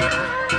Música